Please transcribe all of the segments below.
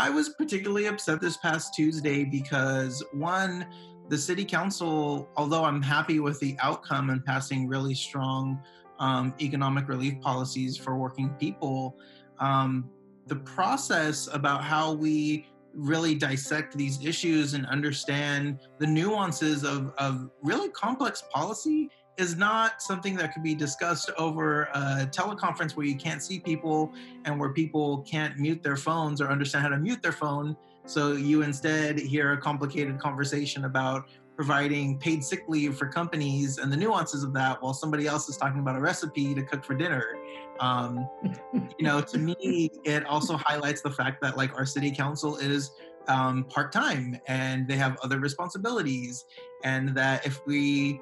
I was particularly upset this past Tuesday because one, the city council, although I'm happy with the outcome and passing really strong um, economic relief policies for working people, um, the process about how we really dissect these issues and understand the nuances of, of really complex policy is not something that could be discussed over a teleconference where you can't see people and where people can't mute their phones or understand how to mute their phone. So you instead hear a complicated conversation about providing paid sick leave for companies and the nuances of that while somebody else is talking about a recipe to cook for dinner. Um, you know, to me, it also highlights the fact that like our city council is um, part time and they have other responsibilities, and that if we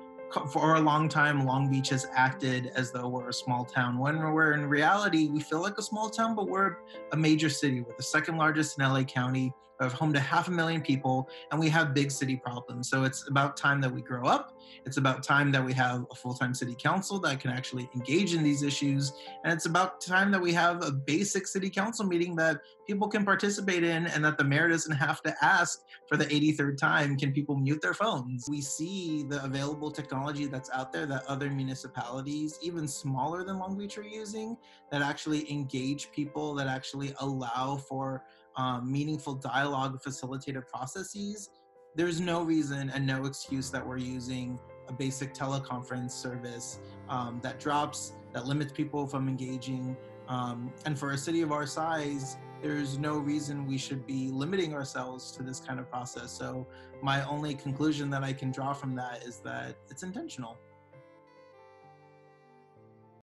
for a long time, Long Beach has acted as though we're a small town when we're in reality, we feel like a small town, but we're a major city. We're the second largest in LA County. Have home to half a million people, and we have big city problems. So it's about time that we grow up. It's about time that we have a full time city council that can actually engage in these issues. And it's about time that we have a basic city council meeting that people can participate in and that the mayor doesn't have to ask for the 83rd time can people mute their phones. We see the available technology that's out there that other municipalities, even smaller than Long Beach, are using that actually engage people, that actually allow for um, meaningful dialogue facilitated processes, there's no reason and no excuse that we're using a basic teleconference service um, that drops, that limits people from engaging. Um, and for a city of our size, there's no reason we should be limiting ourselves to this kind of process. So, my only conclusion that I can draw from that is that it's intentional.